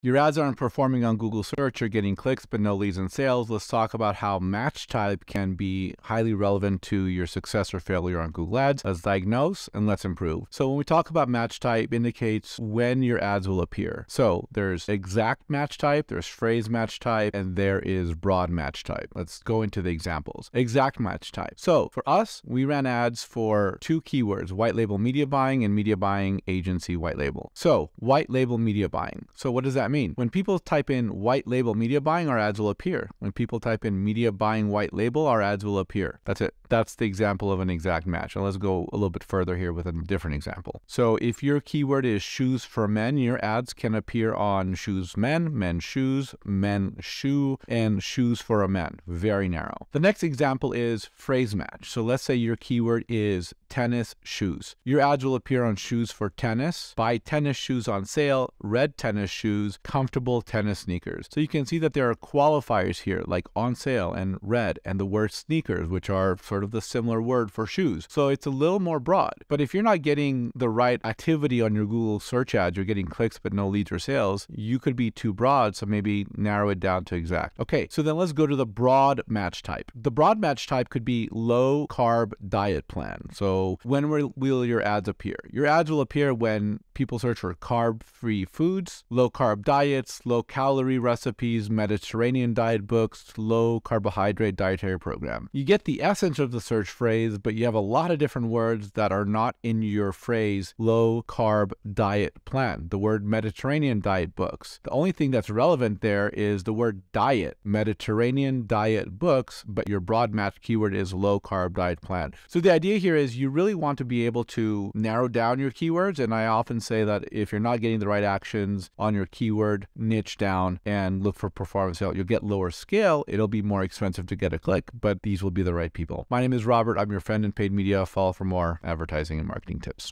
Your ads aren't performing on Google search, you're getting clicks but no leads and sales. Let's talk about how match type can be highly relevant to your success or failure on Google Ads. Let's diagnose and let's improve. So when we talk about match type indicates when your ads will appear. So there's exact match type, there's phrase match type, and there is broad match type. Let's go into the examples. Exact match type. So for us, we ran ads for two keywords, white label media buying and media buying agency white label. So white label media buying. So what does that that mean? When people type in white label media buying, our ads will appear. When people type in media buying white label, our ads will appear. That's it. That's the example of an exact match. And let's go a little bit further here with a different example. So if your keyword is shoes for men, your ads can appear on shoes men, men shoes, men shoe, and shoes for a man. Very narrow. The next example is phrase match. So let's say your keyword is tennis shoes. Your ads will appear on shoes for tennis, buy tennis shoes on sale, red tennis shoes, comfortable tennis sneakers. So you can see that there are qualifiers here like on sale and red and the word sneakers, which are sort of the similar word for shoes. So it's a little more broad. But if you're not getting the right activity on your Google search ads, you're getting clicks but no leads or sales, you could be too broad. So maybe narrow it down to exact. Okay, so then let's go to the broad match type. The broad match type could be low carb diet plan. So when will your ads appear? Your ads will appear when people search for carb free foods, low carb diets, low calorie recipes, Mediterranean diet books, low carbohydrate dietary program. You get the essence of the search phrase, but you have a lot of different words that are not in your phrase low carb diet plan. The word Mediterranean diet books. The only thing that's relevant there is the word diet, Mediterranean diet books, but your broad match keyword is low carb diet plan. So the idea here is you really want to be able to narrow down your keywords. And I often say that if you're not getting the right actions on your keyword, niche down, and look for performance sale. You'll get lower scale. It'll be more expensive to get a click, but these will be the right people. My name is Robert. I'm your friend in paid media. Follow for more advertising and marketing tips.